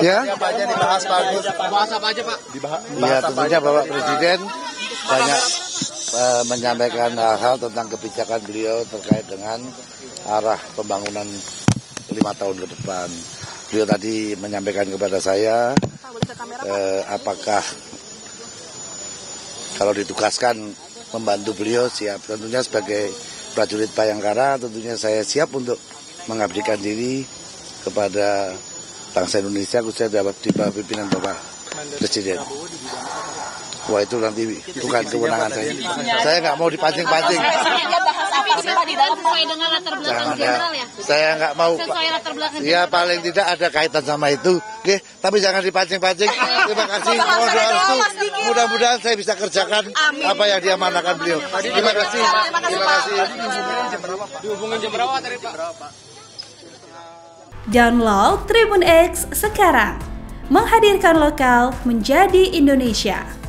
Ya? dibahas bagus? Bahas apa aja Pak? Dibahas. Ya tentunya Bapak Presiden banyak uh, menyampaikan hal-hal tentang kebijakan beliau terkait dengan arah pembangunan lima tahun ke depan. Beliau tadi menyampaikan kepada saya uh, apakah kalau ditugaskan membantu beliau siap. Tentunya sebagai prajurit Bayangkara tentunya saya siap untuk mengabdikan diri kepada bangsa Indonesia khususnya di bawah pimpinan Bapak Presiden. Wah itu nanti bukan kewenangan saya. Saya nggak mau dipancing-pancing. Presidennya bahas apa sih Pak di dalam sesuai dengan latar belakang Jangan ya. jenderal ya? Saya nggak mau. Sesuai latar belakang Ya paling tidak ada kaitan sama itu. Oke, tapi jangan dipancing-pancing. Terima kasih. Mohon doa restu. Mudah-mudahan saya bisa kerjakan apa yang diamanahkan beliau. Terima kasih. Terima kasih. Dihubungin jam berapa tadi Pak? Download Tribun X sekarang. Menghadirkan lokal menjadi Indonesia.